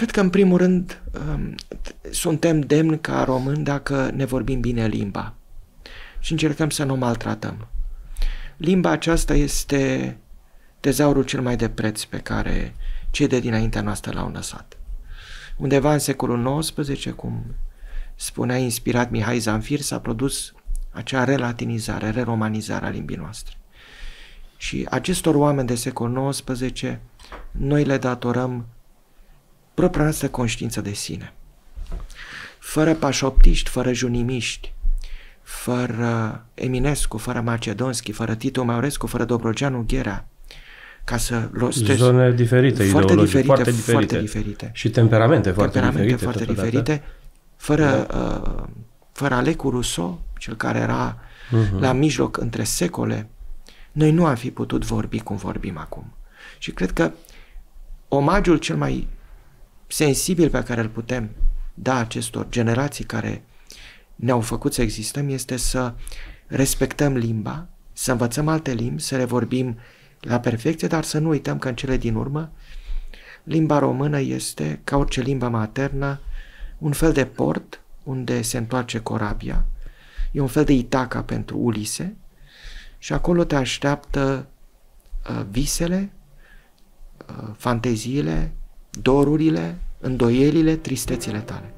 Cred că, în primul rând, um, suntem demni ca români dacă ne vorbim bine limba și încercăm să nu maltratăm. Limba aceasta este tezaurul cel mai de preț pe care cei de dinaintea noastră l-au lăsat. Undeva în secolul XIX, cum spunea inspirat Mihai Zanfir, s-a produs acea relatinizare, reromanizare a limbii noastre. Și acestor oameni de secol XIX, noi le datorăm propria noastră conștiință de sine. Fără pașoptiști, fără junimiști, fără Eminescu, fără Macedonski, fără Tito Maurescu, fără Dobrogeanu Ghera, ca să rostesc... Zone diferite, foarte diferite, foarte diferite, foarte diferite. Și temperamente foarte temperamente diferite. foarte diferite, fără, da. uh, fără Alecu Rousseau, cel care era uh-huh. la mijloc între secole, noi nu am fi putut vorbi cum vorbim acum. Și cred că omagiul cel mai sensibil pe care îl putem da acestor generații care ne-au făcut să existăm este să respectăm limba, să învățăm alte limbi, să le vorbim la perfecție, dar să nu uităm că în cele din urmă limba română este, ca orice limbă maternă, un fel de port unde se întoarce corabia, e un fel de Itaca pentru Ulise și acolo te așteaptă uh, visele, uh, fanteziile, dorurile, îndoielile, tristețile tale.